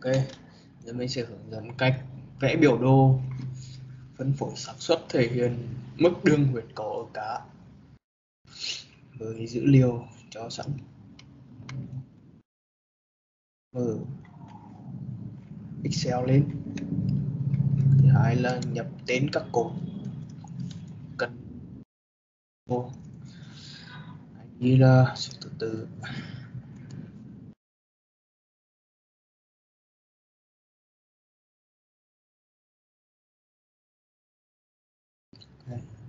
ok. Giờ mình sẽ hướng dẫn cách vẽ biểu đồ, phân phối sản xuất, thể hiện mức đường huyệt có ở cá với dữ liệu cho sẵn. Mở Excel lên. Thứ hai là nhập tên các cột. Cần. Vô như là từ từ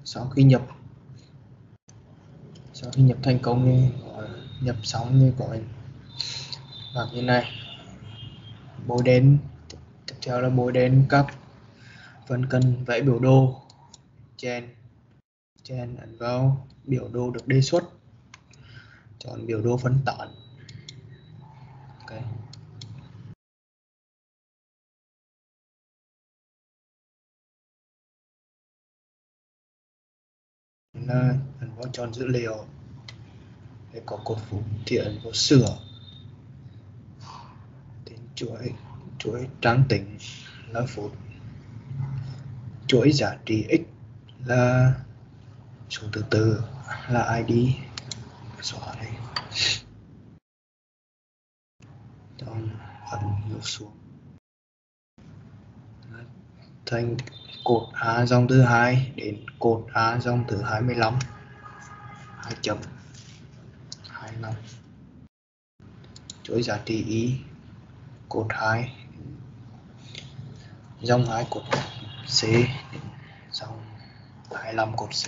sau khi nhập, sau khi nhập thành công thì nhập xong thì có và như này, bôi đen, tiếp theo là bôi đen các phần cần vẽ biểu đồ. Chèn chèn ấn vào biểu đồ được đề xuất. Chọn biểu đồ phân tán. Okay. Là ấn vào chọn dữ liệu để có cột phụ thì ấn vào sửa. Đến chuỗi chuỗi trắng tính là phút, chuỗi giá trị x là số thứ tự là id xóa đây chọn ấn ngược xuống. Thành cột A dòng thứ hai đến cột A dòng thứ 25 2 chấm 25 chuỗi giá trị y, cột 2 dòng 2 cột C dòng 25 cột C.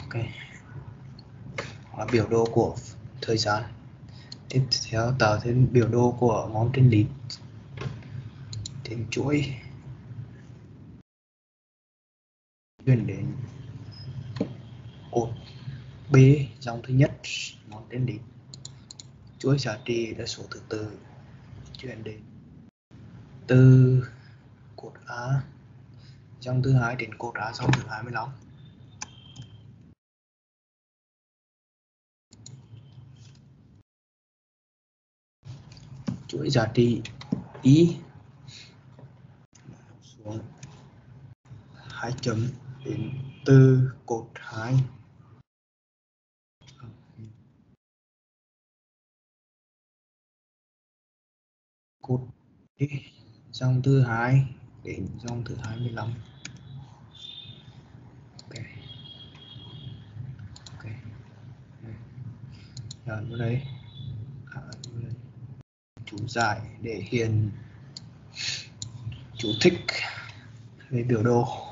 Ok. Là biểu đồ của thời gian. Tiếp theo, tạo thêm biểu đồ của món trên lý trên chuỗi. Chuyển đến cột B dòng thứ nhất món đến đỉnh. Chuỗi giá trị là số thứ tự chuyển đến từ cột A. Dòng thứ hai đến cột A dòng thứ 25 chuỗi giá trị y xuống hai chấm đến từ cột 2 cột đi dòng thứ hai đến dòng thứ 25 ok. Ok. Rồi vào đây. À, chú giải để hiền. Chú thích. Về biểu đồ.